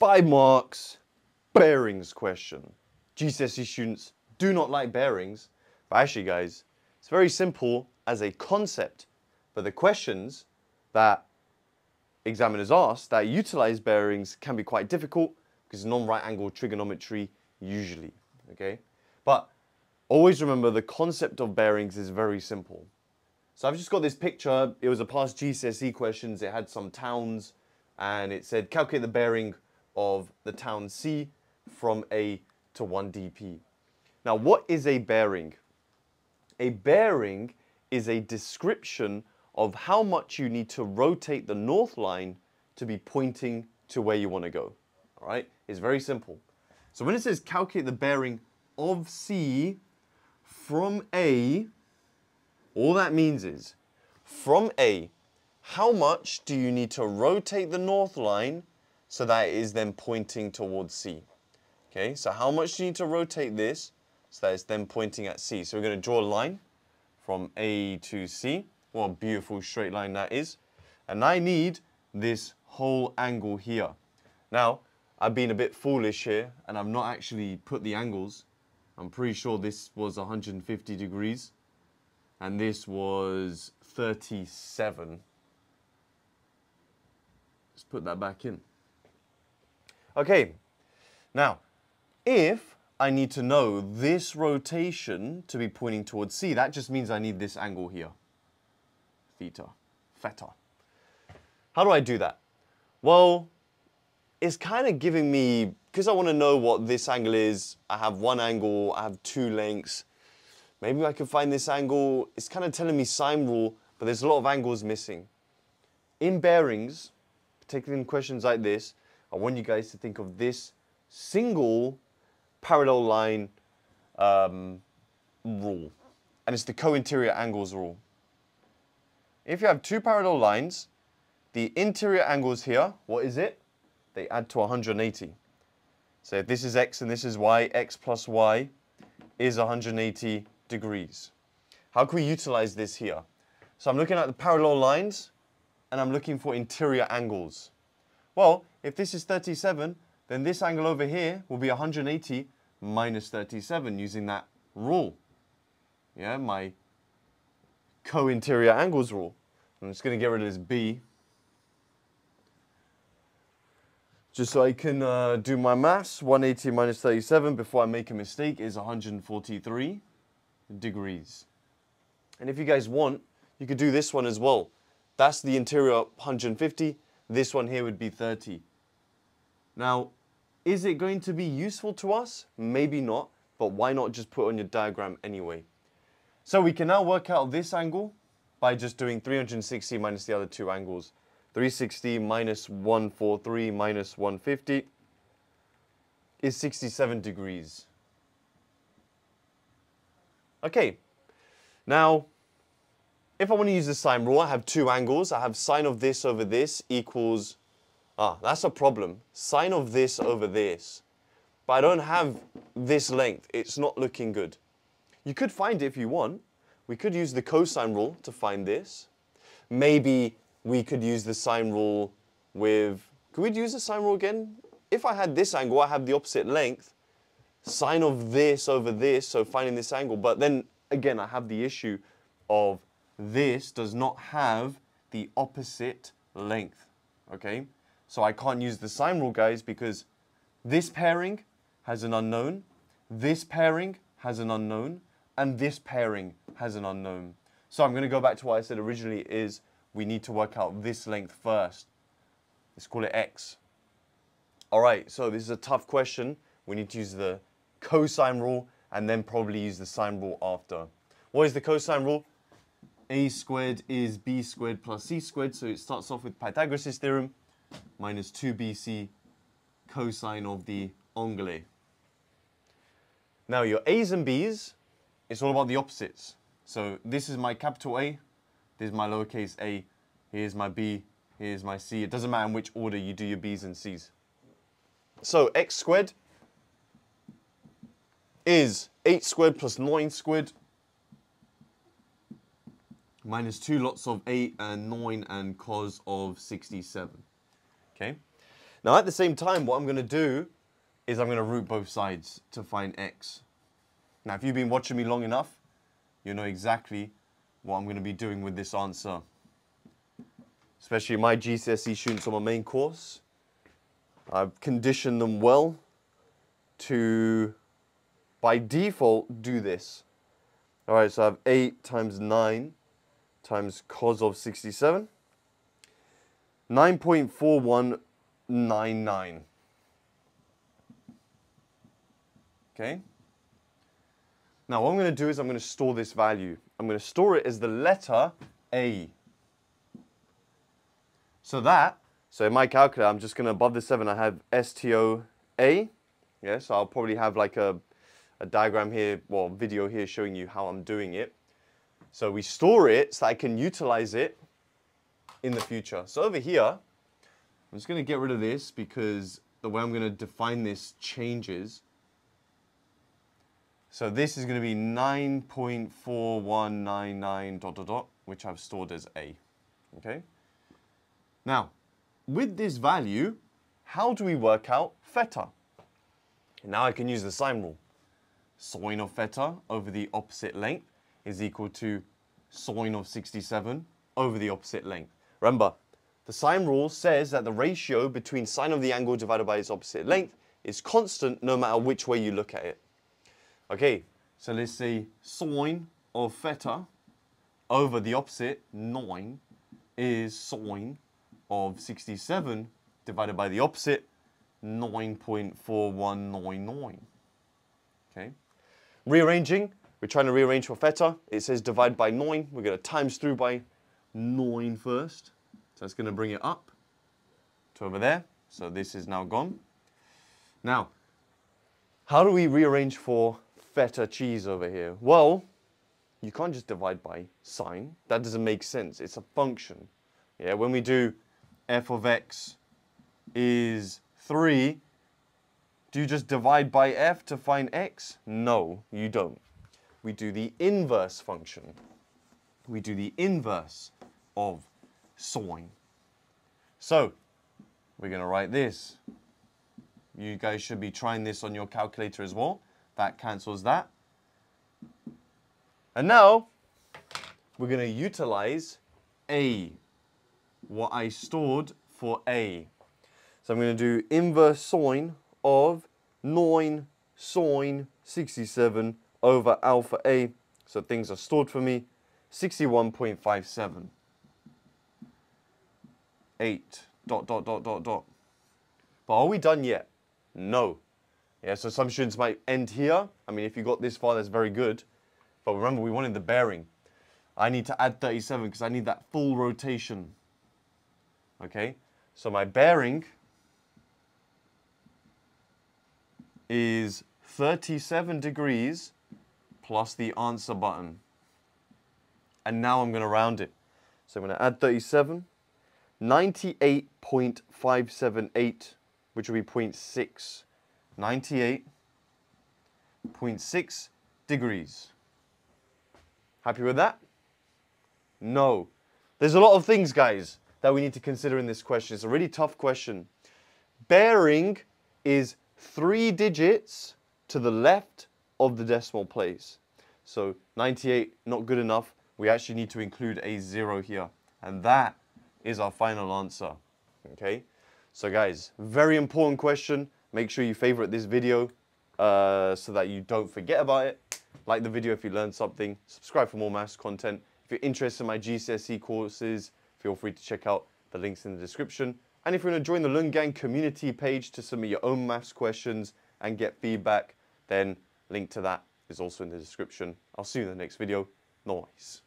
Five marks, bearings question. GCSE students do not like bearings, but actually guys, it's very simple as a concept, but the questions that examiners ask that utilize bearings can be quite difficult because non-right angle trigonometry usually, okay? But always remember the concept of bearings is very simple. So I've just got this picture. It was a past GCSE questions. It had some towns and it said calculate the bearing of the town C from A to 1 dp. Now what is a bearing? A bearing is a description of how much you need to rotate the north line to be pointing to where you want to go. All right, it's very simple. So when it says calculate the bearing of C from A, all that means is from A, how much do you need to rotate the north line so that is then pointing towards C? Okay, so how much do you need to rotate this so that it's then pointing at C? So we're going to draw a line from A to C. What a beautiful straight line that is. And I need this whole angle here. Now, I've been a bit foolish here and I've not actually put the angles. I'm pretty sure this was 150 degrees and this was 37. Let's put that back in. Okay, now, if I need to know this rotation to be pointing towards C, that just means I need this angle here. Theta, theta. How do I do that? Well, it's kind of giving me, because I want to know what this angle is, I have one angle, I have two lengths. Maybe I can find this angle. It's kind of telling me sine rule, but there's a lot of angles missing. In bearings, particularly in questions like this, I want you guys to think of this single parallel line um, rule. And it's the co-interior angles rule. If you have two parallel lines, the interior angles here, what is it? They add to 180. So if this is x and this is y, x plus y is 180 degrees. How can we utilize this here? So I'm looking at the parallel lines and I'm looking for interior angles. Well, if this is 37, then this angle over here will be 180 minus 37 using that rule. Yeah, my co-interior angles rule. I'm just going to get rid of this b. Just so I can uh, do my maths, 180 minus 37 before I make a mistake is 143 degrees. And if you guys want, you could do this one as well. That's the interior 150. This one here would be 30. Now, is it going to be useful to us? Maybe not, but why not just put on your diagram anyway? So we can now work out this angle by just doing 360 minus the other two angles. 360 minus 143 minus 150 is 67 degrees. Okay, now if I want to use the sine rule, I have two angles. I have sine of this over this equals, ah, that's a problem. Sine of this over this. But I don't have this length. It's not looking good. You could find it if you want. We could use the cosine rule to find this. Maybe we could use the sine rule with, could we use the sine rule again? If I had this angle, I have the opposite length. Sine of this over this, so finding this angle. But then, again, I have the issue of this does not have the opposite length, okay? So I can't use the sine rule, guys, because this pairing has an unknown, this pairing has an unknown, and this pairing has an unknown. So I'm going to go back to what I said originally is we need to work out this length first. Let's call it x. All right, so this is a tough question. We need to use the cosine rule and then probably use the sine rule after. What is the cosine rule? A squared is b squared plus c squared. So it starts off with Pythagoras' theorem minus 2bc cosine of the angle. Now your a's and b's, it's all about the opposites. So this is my capital A, this is my lowercase a, here's my b, here's my c. It doesn't matter in which order you do your b's and c's. So x squared is 8 squared plus 9 squared minus 2 lots of 8 and 9 and cos of 67. Okay. Now at the same time, what I'm going to do is I'm going to root both sides to find x. Now if you've been watching me long enough, you know exactly what I'm going to be doing with this answer. Especially my GCSE students on my main course. I've conditioned them well to, by default, do this. All right, so I have 8 times 9 times cos of 67. 9.4199. Okay? Now what I'm going to do is I'm going to store this value. I'm going to store it as the letter A. So that, so in my calculator, I'm just going to, above the 7, I have STOA. Yeah, so I'll probably have like a, a diagram here, well, video here showing you how I'm doing it. So we store it so I can utilize it in the future. So over here, I'm just going to get rid of this because the way I'm going to define this changes. So this is going to be 9.4199 dot dot dot, which I've stored as A. Okay. Now, with this value, how do we work out theta? Now I can use the sine rule. Sine of theta over the opposite length is equal to sine of 67 over the opposite length. Remember, the sine rule says that the ratio between sine of the angle divided by its opposite length is constant no matter which way you look at it. Okay, so let's say sine of theta over the opposite, 9, is sine of 67 divided by the opposite, 9.4199. Okay. Rearranging, we're trying to rearrange for theta. It says divide by 9. We're going to times through by 9 first. So that's going to bring it up to over there. So this is now gone. Now, how do we rearrange for feta cheese over here? Well, you can't just divide by sine. That doesn't make sense. It's a function. Yeah, when we do f of x is 3, do you just divide by f to find x? No, you don't. We do the inverse function. We do the inverse of sine. So, we're going to write this. You guys should be trying this on your calculator as well. That cancels that. And now, we're going to utilize A, what I stored for A. So I'm going to do inverse sine of 9 sine 67 over alpha A. So things are stored for me. 61.57. 8 dot dot dot dot dot. But are we done yet? No. Yeah, so some students might end here. I mean, if you got this far, that's very good. But remember, we wanted the bearing. I need to add 37 because I need that full rotation. Okay, so my bearing is 37 degrees plus the answer button. And now I'm going to round it. So I'm going to add 37, 98.578, which will be 0.6. 98.6 degrees. Happy with that? No. There's a lot of things, guys, that we need to consider in this question. It's a really tough question. Bearing is three digits to the left of the decimal place. So 98, not good enough. We actually need to include a zero here. And that is our final answer. Okay? So guys, very important question. Make sure you favorite this video uh, so that you don't forget about it. Like the video if you learned something. Subscribe for more maths content. If you're interested in my GCSE courses, feel free to check out the links in the description. And if you want to join the Lun Gang community page to submit your own maths questions and get feedback, then link to that is also in the description. I'll see you in the next video. Noise.